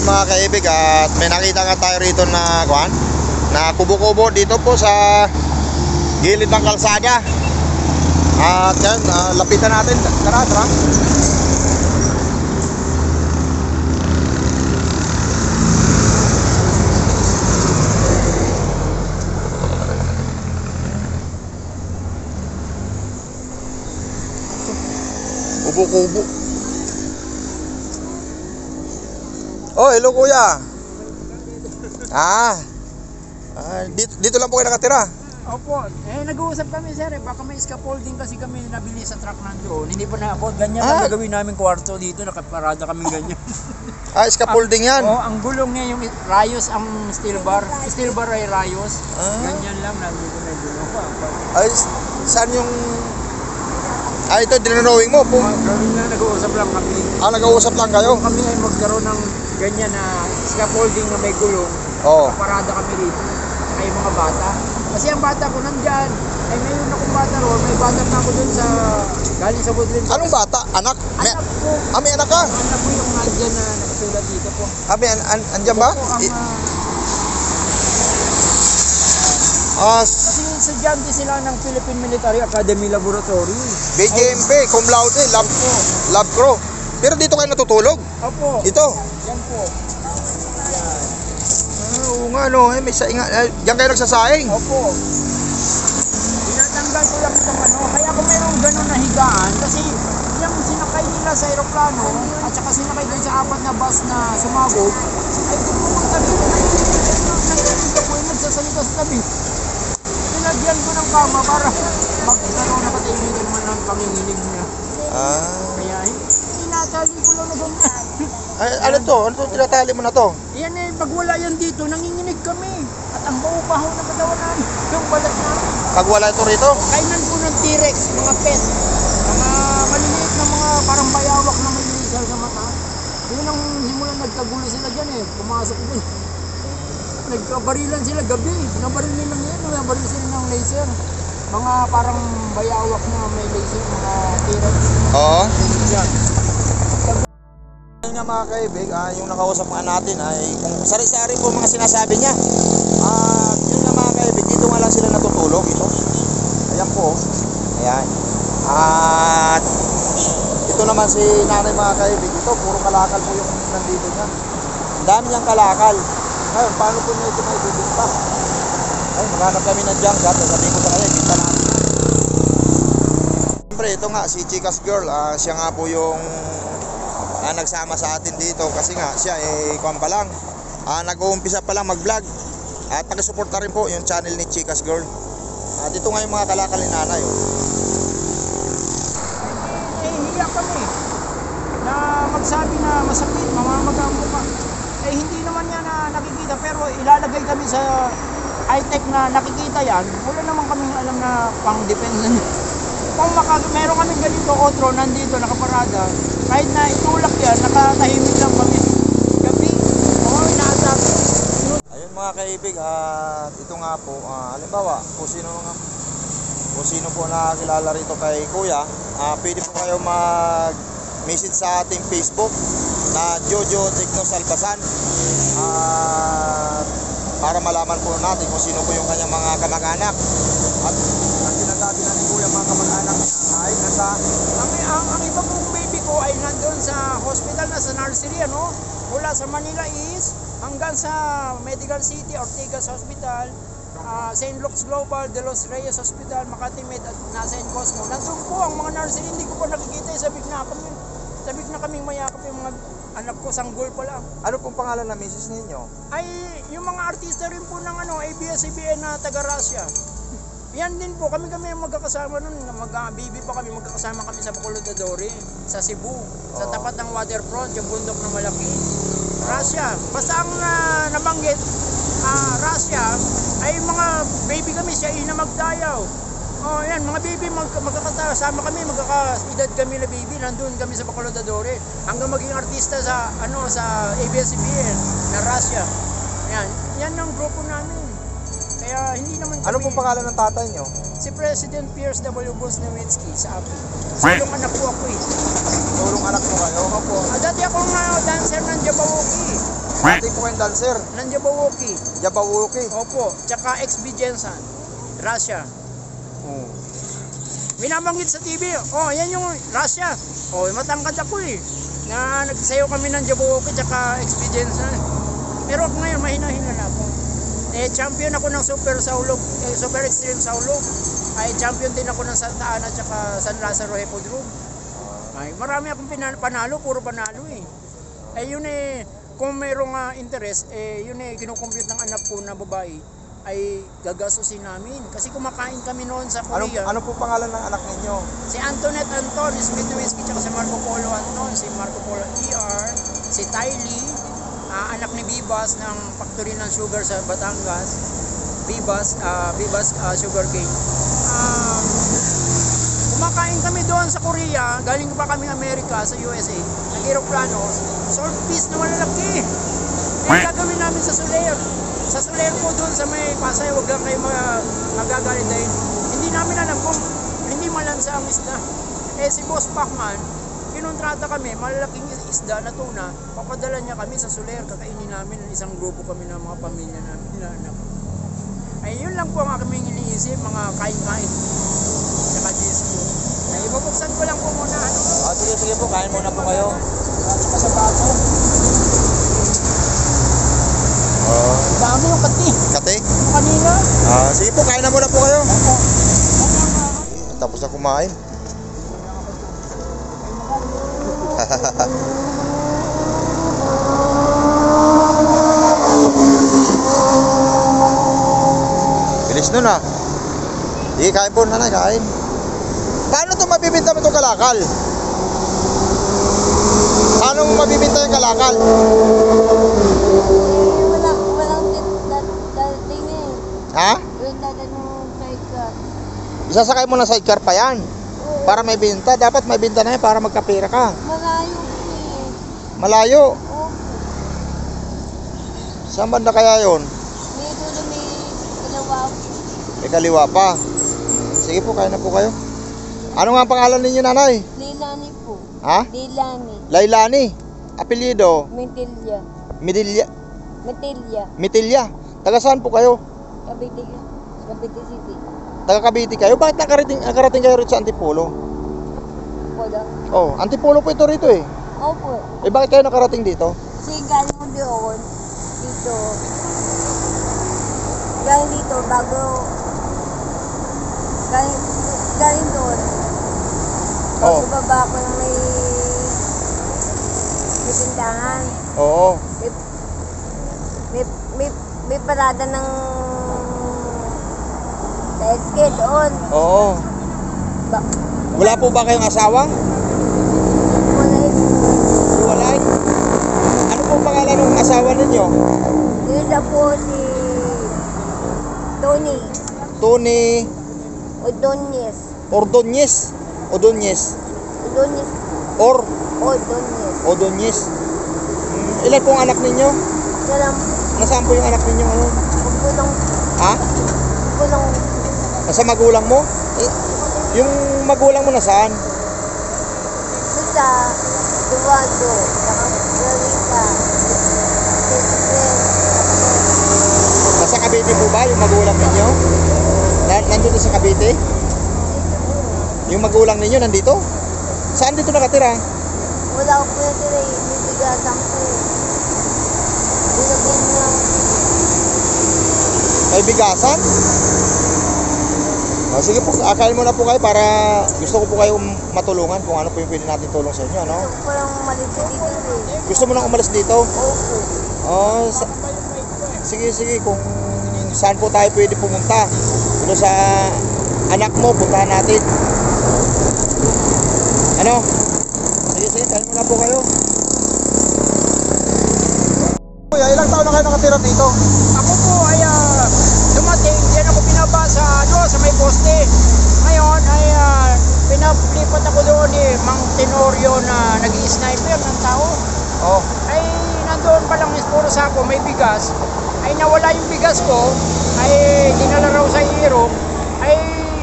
Ayan mga kaibig at may nakita nga tayo rito na kuan na kubo-kubo dito po sa gilid ng kalsada. At yan, ah, lapitan natin. Tara, tara. Kubo-kubo. Oh, hello kuya. Ah. Ah, dito, dito lang po kayo nakatira. Opo, eh nag-uusap kami sir, eh, baka may scaffolding kasi kami nabili sa truck nandoon. Hindi pa na-abot, ganyan Ah. ang gagawin namin kwarto dito, nakaparada kami ganyan. Ah, scaffolding yan. oh, ang gulong niya yung rayos ang steel bar. Steel bar ay rayos. Ah. Ganyan lang, nandito na gulong pa. Ay, saan yung... Ah, ito, dinanawing mo. Po. Gawin na, nag-uusap lang kami. Ah, nag-uusap lang kayo. Kami ay magkaroon ng ganyan na scaffolding na may gulong, Oo. parada kami dito. Ay mga bata. Kasi ang bata ko nandyan, ay mayroon akong bata roon, may bata na ako dun sa, galing sa Woodland. Anong bata? Anak? May, Anak ko, ah, may anak ka? anak ko yung nandyan na nakasulat dito po. Ah, may an, an, andyan ba? Ako ang, ah, Ah, kasi estudyante sila ng Philippine Military Academy Laboratory. BJMP, cum laude, lab, lab crew. Pero dito kayo natutulog. Opo, Ito. yan po. Yan. Ah, oo nga, no. Eh, may sainga. Eh, diyan kayo nagsasaing. Opo. Tinatanggal ko lang itong ano, kaya kung mayroong ganun na higaan, kasi yung sinakay nila sa aeroplano, at saka sinakay din sa apat na bus na sumabog, ay tumulong tabi ko na yung ko yung nagsasalita sa tabi. Nilagyan ko ng kama para magkaroon na katahimik naman ang panginginig niya. Ah. Ko lang na ganyan. Ay, ano to? Ano to? Tinatali mo na to? Yan eh, pag wala yan dito, nanginginig kami. At ang baho-baho na katawan namin, yung balat namin. Pag wala ito rito? Kainan po ng T-Rex, mga pet, mga maliliit na mga parang bayawak na may laser sa mata. Yun ang simulan nagkagulo sila dyan eh, pumasok dun. Nagkabarilan sila gabi, nabaril nila yan, nabaril sila ng laser. Mga parang bayawak na may laser, mga T-Rex. Oo. Yan. Nga mga kaibig, ah, yung nakausap nga natin ay kung sari-sari po mga sinasabi niya. At yun nga mga kaibig, dito nga lang sila natutulog ito. Ayan po. Ayan. At ito naman si nanay mga kaibig, ito puro kalakal po yung nandito niya. Ang dami niyang kalakal. Ngayon, paano po niya ito may bibigta? Ay, maghanap kami ng junk shop. Sabihin ko sa kanya, kita natin. Siyempre, ito nga, si Chicas Girl, ah, siya nga po yung ah, nagsama sa atin dito kasi nga siya eh kuwan pa lang ah, nag-uumpisa pa lang mag-vlog at taga-suporta rin po yung channel ni Chicas Girl at ito nga yung mga kalakal ni nanay oh. eh, hiya kami na magsabi na masakit, mamamaga ang mukha. Eh, hindi naman yan na nakikita, pero ilalagay kami sa high-tech na nakikita yan. Wala naman kaming alam na pang-depensa niya. Kung maka, meron kami ganito, otro, nandito, nakaparada, kahit na itulak yan, nakatahimik lang kami. Gabi, oo, inaatake. ayun mga kaibig at ito nga po ah, halimbawa kung sino mga kung sino po nakakilala rito kay kuya ah, pwede po kayo mag message sa ating Facebook na Jojo Tecno Salbasan at para malaman po natin kung sino po yung kanyang mga kamag-anak at ang sinasabi na ni kuya mga kamag-anak ay nasa Ang, ang, ang iba kong baby ko ay nandun sa hospital na sa nursery, ano? Mula sa Manila East hanggang sa Medical City, Ortigas Hospital, ah, St. Luke's Global, De Los Reyes Hospital, Makati Med at nasa San Cosmo. Nandun po ang mga nursery, hindi ko pa nakikita. Sabik na kami. Sabik na kaming mayakap yung mga anak ko, sanggol pa lang. ano pong pangalan ng misis ninyo? Ay, yung mga artista rin po ng ano, ABS-CBN na taga-Russia. Yan din po, kami kami ang magkakasama nun, mag-bibi pa kami, magkakasama kami sa Bacolod de Dore, sa Cebu, sa Oo. tapat ng waterfront, yung bundok na malaki. Russia, basta ang ah, nabanggit, ah, Russia, ay mga baby kami, siya ina magdayaw. Oh, yan, mga baby, mag, magkakasama kami, magkakaedad kami na baby, nandun kami sa Bacolod de Dore, hanggang maging artista sa, ano, sa ABS-CBN na Russia. Yan, yan ang grupo namin. Kaya hindi naman Ano kami, pong pangalan ng tatay nyo? si President Pierce W. Bosnowitsky sa akin. Sulong anak ko ako eh. Tulong anak mo kayo? Opo. Ah, dati akong uh, dancer ng Jabawuki. Dati po kayong dancer. ng Jabawuki. Jabawuki. Opo, tsaka XB Jensen, Russia. Oh. Minabanggit sa TV, oh, yan yung Russia. Oh, matangkad ako eh. Na nagsayo kami ng Jabawuki tsaka XB Jensen. Pero ako ngayon, mahina-hina na ako. Eh, champion ako ng Super Saulog, eh, Super Extreme Saulog. Ay, champion din ako ng Santa Ana tsaka San Lazaro Hippodrome. Ay, marami akong panalo, puro panalo eh. Eh, yun eh, kung mayroong ah, interest, eh, yun eh, kinukompute ng anak ko na babae, ay gagastusin namin. Kasi kumakain kami noon sa Ano, Korea. ano po pangalan ng anak ninyo? Si Antoinette Anton, Smith Whiskey, tsaka si Marco Polo Anton, si Marco Polo ER, si Tylee, ah, anak ni Bibas ng factory ng sugar sa Batangas. Bibas, ah, Bibas ah, Sugar Cane. Ah, kumakain kami doon sa Korea, galing pa kami Amerika sa USA, nag-aeroplano, sword piece na malalaki. Eh, gagawin namin sa Soler. Sa Soler po doon sa may Pasay, huwag lang kayo ma- magagalit dahil hindi namin alam kung hindi malansa ang isda. Eh si Boss Pacman, kinontrata kami, malalaking isda na tuna, papadala niya kami sa Soler, kakainin namin isang grupo kami ng mga pamilya namin na anak. Ay yun lang po ang aming iniisip, mga kain-kain. Tsaka disco. Ay ibubuksan ko lang po muna ano. Ah, sige, sige po. Kain muna po kayo. Tsaka sa bato. Oh. Dami yung kati. Kate? Kanina. Ah, sige po. Kain na muna po kayo. Opo. Tapos na kumain. Bilis nun ah. Sige, kain po nanay, kain. Paano ito mabibinta mo itong kalakal? Mo mabibinta yung kalakal? Eh, wala, walang dit- dat- dating eh. Ha? Yung dating ng sidecar. Isasakay mo na sidecar pa yan. Para may binta. Dapat may binta na yan para magkapira ka. malayo eh. Malayo. Oo, Saan banda kaya yon? may dulo may dalawa po. May kaliwa pa. Sige po, kain na po kayo. Ano nga ang pangalan ninyo, nanay? Lilani po. Ha? Lilani. Lailani. Apelyido? Mentilya. Midilya. Mentilya. Mitilya. Taga saan po kayo? Cavite. Cavite City. Taga Cavite kayo? Bakit nakarating, nakarating kayo rito sa Antipolo? Wala. Oh, Antipolo po ito rito eh. Opo. Eh bakit kayo nakarating dito? Si galing mo doon. Dito. Galing dito bago. Galing, galing doon. Oh. Bago baba ko ng may may tindahan. Oo. May, may, may, may parada ng Tesque doon. Oo. Ba, Wala po ba kayong asawa? wala yun. Walay. Ano po pangalan ng asawa ninyo? Na po si Tony Tony Ordonez. Ordonez. Ordonez. Ordonez. Or Ordonez. Ordonez. Hmm, ilan pong anak ninyo? Siya lang Nasaan po yung anak ninyo ngayon? pagkulong, Ha? pagkulong Nasa magulang mo? Eh, yung magulang mo nasaan? sa Duwado, saka Clarita, Nasa Cavite po ba yung magulang ninyo? Na, nandito sa Cavite? Yung magulang ninyo nandito? Saan dito nakatira? Wala ko na sila eh, bibigasan ko. Binagyan niya, bigasan? O, sige po, akain muna po kayo para gusto ko po kayo matulungan kung ano po yung pwede natin tulong sa inyo, ano? gusto ko lang umalis dito eh. Gusto mo nang umalis dito? Opo. Oh, sa- sige, sige, kung saan po tayo pwede pumunta. Kung sa anak mo, puntahan natin. Ano? Sige, sige, kain muna po kayo. Kuya, ilang taon na kayo nakatira dito? Ako po ay ah, dumating, pinaba sa, ano, sa may poste. Ngayon ay ah, pinaplipat ako doon ni Mang Tenorio na nag sniper ng tao. Oh, Ay nandoon pa lang puro sako, may bigas. Ay nawala yung bigas ko, ay dinala raw sa Europe. Ay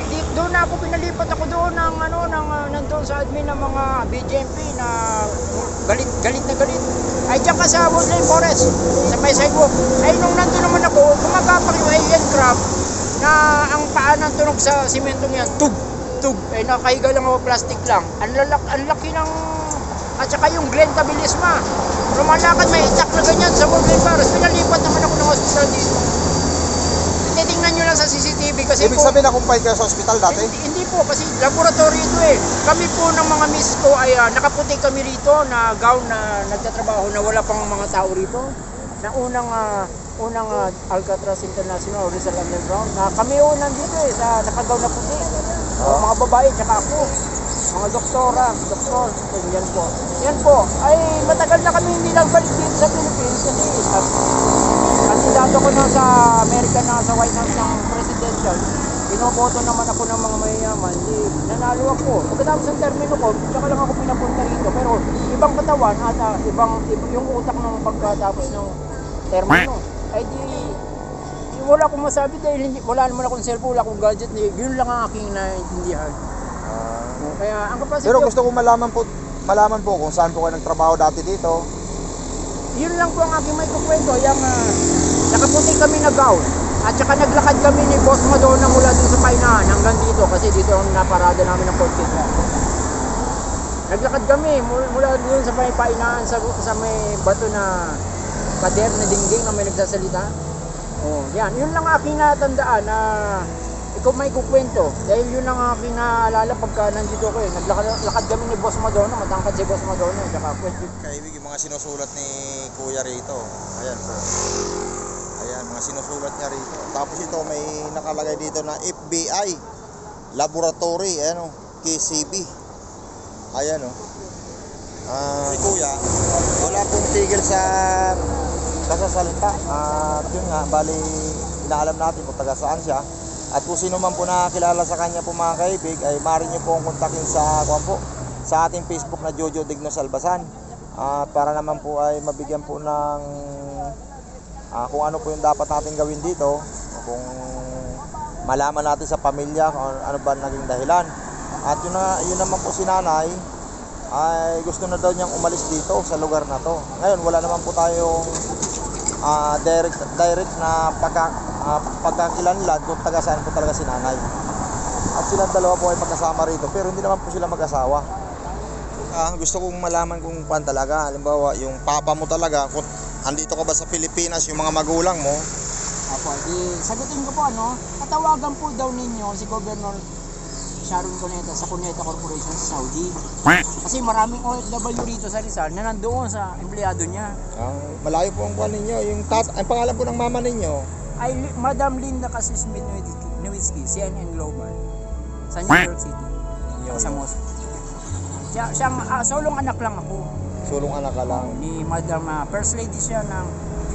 di, doon na ako pinalipat ako doon ng ano ng uh, nandoon sa admin ng mga BJMP na galit galit na galit. Ay diyan ka sa Woodland Forest sa may sidewalk. Ay nung nandoon naman ako, gumagapak yung alien crab na ang paa ng tunog sa simentong yan. Tug tug. Ay nakahiga lang ako plastic lang. Ang lalak ang laki ng at saka yung Glen Tabilisma. Lumalakad may itak na ganyan sa Woodland Forest. Pinalipat naman ako ng hospital dito. Titingnan nyo lang sa CCTV kasi Ibig po, sabihin na-confine kayo sa ospital dati? hindi, hindi po, kasi laboratory ito eh. Kami po ng mga miss ko ay ah, nakaputi kami rito na gown na nagtatrabaho na wala pang mga tao rito. Na unang ah, unang ah, Alcatraz International Rizal Underground. Na kami po nandito eh, sa nakagaw na puti. O, mga babae, tsaka ako. Mga doktora, doktor, yan po. Yan po, ay matagal na kami hindi nagbalik dito sa Philippines kasi ah, kandidato ko na sa Amerika na sa White House ng presidential. Binoboto naman ako ng mga mayayaman. Di, nanalo ako. Pagkatapos ng termino ko, tsaka lang ako pinapunta rito. Pero ibang katawan at ah, ibang, yung utak ng pagkatapos ng termino. Ay di, di wala akong masabi dahil hindi, wala naman akong cellphone, wala akong gadget. Yun lang ang aking naintindihan. Kaya ang kapasite, Pero gusto ko malaman po, malaman po kung saan po kayo nagtrabaho dati dito. yun lang po ang aking may kukwento. Yung ah, nakaputi kami na gown. At saka naglakad kami ni Boss Madonna mula dun sa Painahan hanggang dito kasi dito ang naparada namin ng court case. Naglakad kami mul- mula dun sa may Painahan sa, sa may bato na pader na dingging na may nagsasalita. Oh, yan. Yun lang aking natandaan na ikaw may kukwento. Dahil yun ang aking naalala pagka nandito ko eh. Naglakad lakad kami ni Boss Madonna, matangkad si Boss Madonna. Tsaka kwento Kaibig yung mga sinusulat ni Kuya rito. Ayan po. Mga sinusulat niya rito. Tapos ito may nakalagay dito na FBI Laboratory, ayan o, KCB. Ayan o. Ah, si Kuya, wala pong tigil sa kasasalita. At yun nga, bali, inaalam natin kung taga saan siya. At kung sino man po nakakilala sa kanya po mga kaibig, ay maaari niyo pong kontakin sa, kuwan po, sa ating Facebook na Jojo Digno Salbasan. At para naman po ay mabigyan po ng ah, kung ano po yung dapat natin gawin dito, kung malaman natin sa pamilya kung ano, ano ba naging dahilan. At yun, na, yun naman po si nanay, ay gusto na daw niyang umalis dito sa lugar na to. Ngayon, wala naman po tayong ah, direct, direct na pagka, ah, pagkakilanlan kung taga saan po talaga si nanay. At silang dalawa po ay magkasama rito, pero hindi naman po sila mag-asawa. Ah, gusto kong malaman kung paano talaga. Halimbawa, yung papa mo talaga, kung andito ka ba sa Pilipinas, yung mga magulang mo, Apo, di sagutin ko po ano, katawagan po daw ninyo si Governor Sharon Cuneta sa Cuneta Corporation sa Saudi. Kasi maraming OFW rito sa Rizal na nandoon sa empleyado niya. ah, malayo po ang buwan ninyo. Yung tat ang pangalan po ng mama ninyo, Ay, Li- Madam Linda Casis Smith Nowitsky, CNN Global, sa New York City, sa Moscow. Siya, siyang, ah, solong anak lang ako. Sulong anak ka lang. Ni Madam, ah, First Lady siya ng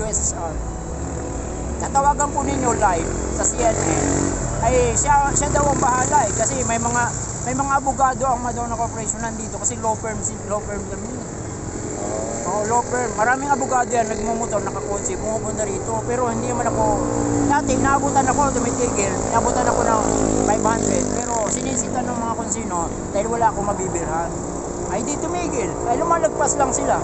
USSR. Tatawagan po ninyo live sa CNN. Ay, siya, siya daw ang bahala eh. Kasi may mga may mga abogado ang Madonna Corporation nandito kasi law firm, law firm kami. Oo, law firm. Maraming abogado yan, nagmumotor, nakakotse, pumupunta rito. Pero hindi naman ako, dati naabutan ako, tumitigil, naabutan ako ng 500. Pero sinisita ng mga konsino dahil wala akong mabibilhan. Ay di tumigil, ay lumalagpas lang sila.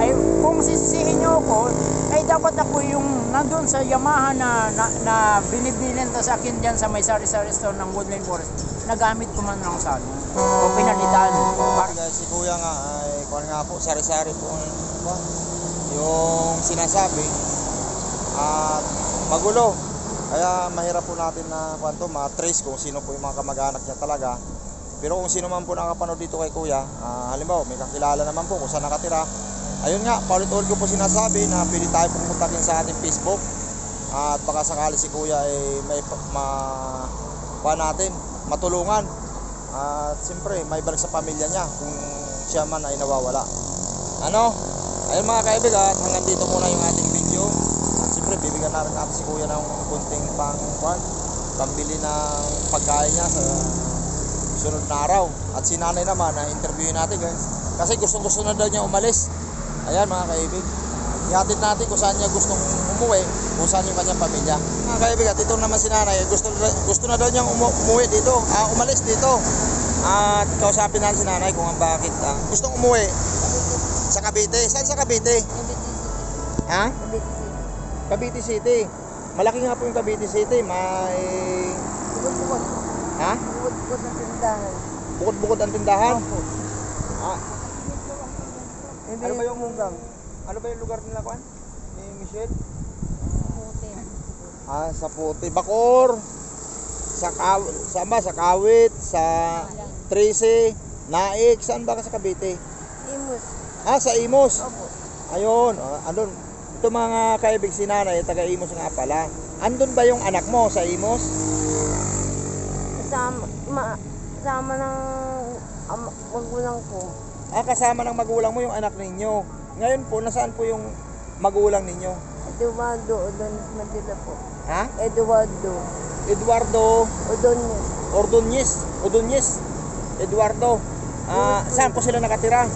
Ay kung sisisihin nyo ako, ay dapat ako yung nandun sa Yamaha na, na, na binibilin sa akin dyan sa may sari-sari store ng Woodland Forest. Nagamit ko man lang sa ano, o pinalitan. Par- Guys, si kuya nga ay kuan nga po sari-sari po yung sinasabi at magulo. Kaya mahirap po natin na kuan to, ma-trace kung sino po yung mga kamag-anak niya talaga. Pero kung sino man po nakapanood dito kay kuya, ah, halimbawa may kakilala naman po kung saan nakatira. Ayun nga, paulit-ulit ko po sinasabi na pwede tayo pumuntakin sa ating Facebook. At baka sakali si kuya ay may pa- ma kuan natin, matulungan. At siyempre, may balik sa pamilya niya kung siya man ay nawawala. Ano? Ayun mga kaibigan, hanggang dito muna yung ating video. At siyempre, bibigyan na natin si kuya ng kunting pang kwan, pambili ng pagkain niya sa sunod na araw. At si nanay naman, na interviewin natin guys. Kasi gustong gusto na daw niya umalis. Ayan mga kaibig. ihatid natin kung saan niya gustong umuwi, kung saan yung kanyang pamilya. Mga kaibigan, ito naman si nanay, gusto, gusto na daw niyang umu- umuwi dito, ah, umalis dito. At kausapin natin si nanay kung ang bakit ah, gustong umuwi sa Cavite. Saan sa Cavite? Ha? Cavite City. Malaki nga po yung Cavite City. May... Ha? Bukod-bukod ng tindahan. Bukod-bukod ang tindahan. Opo. Ah, Hindi ano ba yung Ano ba yung lugar nila, Kwan? Ni Michelle? Ah, sa Puti. Bacor. Sa Kaw saan ba? Sa Kawit, sa Trece, Naik, saan ba ka sa Cavite? Imus. Ah, sa Imos. Opo. Ayun, ah, andun. Ito mga kaibig si nanay, taga Imos nga pala. Andun ba yung anak mo sa Imos? Kasama, ma, kasama ng ama, magulang ko. Ah, kasama ng magulang mo yung anak ninyo. Ngayon po, nasaan po yung magulang ninyo? Eduardo Odonis Mandela po. Ha? Eduardo Eduardo Odonis. Ordonez. Ordonez. Eduardo. Ah, saan po sila nakatira?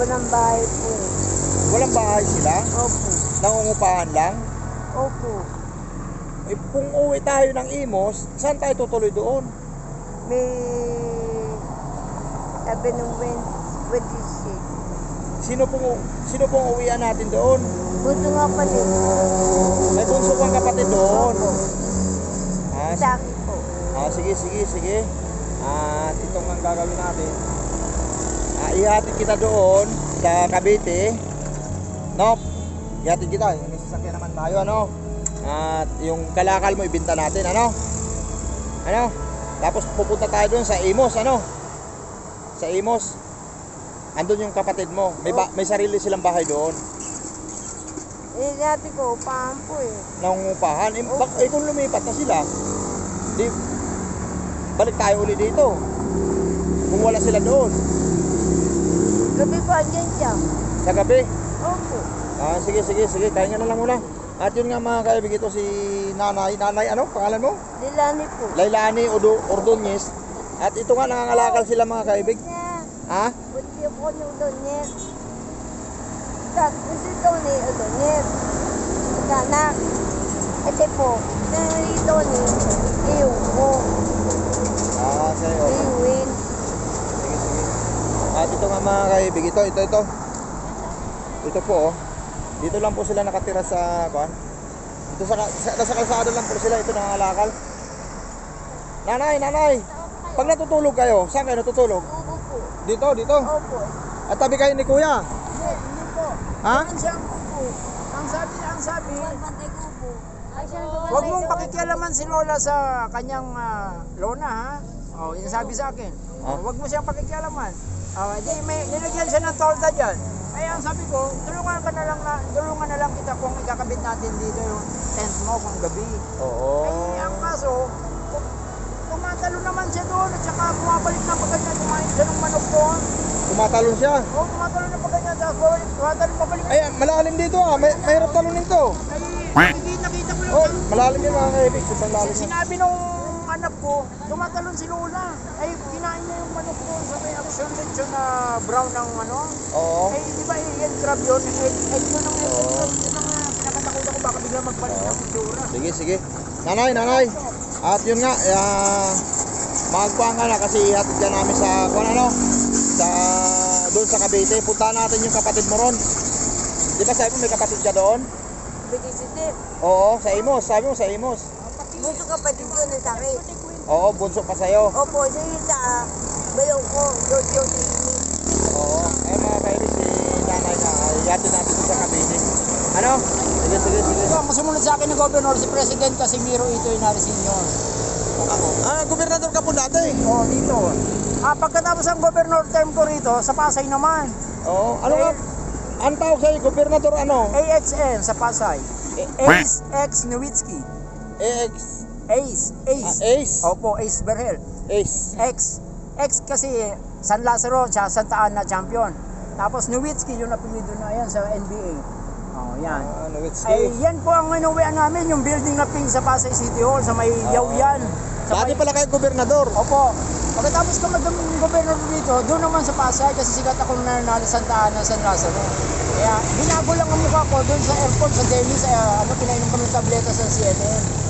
Walang bahay po. Walang bahay sila? Opo. Nangungupahan lang? Opo. Eh, kung uwi tayo ng Imos, saan tayo tutuloy doon? May sabi ng Wed- Wednesday. Sino pong, sino pong uwian natin doon? Buto nga pa din. May bunso kang kapatid doon. Opo. Ah, Sa akin po. Ah, sige, sige, sige. At ito nga ang gagawin natin. Ah, ihatid kita doon sa Cavite. No? Ihatid kita. May sasakyan naman tayo, ano? At yung kalakal mo, ibinta natin, ano? Ano? Tapos pupunta tayo doon sa Imos, ano? Sa Imos. Andun yung kapatid mo. May, ba- may sarili silang bahay doon. Eh, dati ko, upahan po eh. Nangungupahan. Eh, bak- eh, kung lumipat na sila, di, balik tayo uli dito. Kung wala sila doon. Gabi po, andyan siya. Sa gabi. Opo. Ah, sige, sige, sige. Kaya na lang muna. At yun nga mga kaibig ito si Nanay. Nanay, ano? Pangalan mo? Dilani po. Lailani Odo, Ordonez. At ito nga, nangangalakal sila mga kaibig. Ha? Buti ako ng Odonis. Kasi daw ni Odonis. Kanak. Ate po, narito ni Iyong ko. Ah, sa'yo. Iwin. Sige, sige. At ito nga mga kaibig. Ito, ito, ito. Ito po, oh. Dito lang po sila nakatira sa, kuan. Dito sa, sa, nasa kalsada lang po sila. Ito nangangalakal. Nanay, nanay. Pag natutulog kayo, saan kayo natutulog? Ubo po. Dito, dito. Opo. At tabi kayo ni kuya. Hindi, hindi po. Ha? Ang kubo. Ang sabi, ang sabi, Bantay ubo. Ay, siya Huwag mong pakikialaman si Lola sa kanyang ah, lona ha. Oh, yun sabi sa akin. Ah. Oh, huwag mo siyang pakikialaman. Oh, di may nilagyan siya ng tolda diyan. Kaya ang sabi ko, tulungan ka na lang na, tulungan na lang kita kung ikakabit natin dito yung tent mo kung gabi. Oo. Eh, ang kaso, tum- tumatalo naman siya doon at saka bumabalik na pag ganyan, kumain siya ng manok doon. Tumatalon siya. Oo, oh, tumatalo na pag ganyan, tapos bumabalik, tumatalo pabalik. Ay, malalim dito ah. May, mahirap talunin to. Ay, nakita, ko lang. Oh, malalim yun mga kaibig. Sobrang lalim yun. Sinabi nung anak ko, tumatalon si Lola. Ay, kinain niya yung manok ko sa may action lechon na brown ng ano. Oo. Ay, di ba egg crab yun? Egg, egg yun ng egg crab. Yun ang uh, pinakatakot ako baka bigla magpalit ng itsura. Sige, sige. Nanay, nanay. At yun nga, uh, magpang ka na kasi ihatid ka namin sa, kung ano, sa, doon sa Cavite. Puntahan natin yung kapatid mo ron. Di ba sabi mo may kapatid ka doon? Bigisitin. Oo, sa Imos. Sabi mo sa Imos. Buto ka pa din doon sa akin. Oo, bunso pa sa'yo. Opo, yung sa bayaw ko, doon yung Oo. Ay mga kaibig, si nanay na, ihatid natin doon sa Cavite. Ano? Sige, sige, sige. Ito, ang sumunod sa akin ng governor, si President Casimiro Ito Inari Sr. Ako. Ah, gobernador ka po dati. Oo, dito. Ah, pagkatapos ang governor term ko rito, sa Pasay naman. Oo. Ano nga? Ang tawag sa'yo, gobernador ano? AXN sa Pasay. Ace X Nowitzki. AX. Ace. Ah, Ace. Ace. Opo, Ace Berhel. Ace. X. X kasi San Lazaro, siya Santa Ana champion. Tapos Nowitzki, yung apelido na yan sa NBA. Oh, yan. Ah, Nowitzki. Ay, yan po ang inuwian namin, yung building na pink sa Pasay City Hall, sa may Yawyan. Sa Dati may, pala kayo gobernador. Opo. Pagkatapos ko maging gobernador dito, doon naman sa Pasay kasi sikat ako nanalo sa Santa Ana, San Lazaro. Kaya binago lang ang mukha ko doon sa airport, sa Delhi, sa ano, pinainom kami ng tableta sa CNN.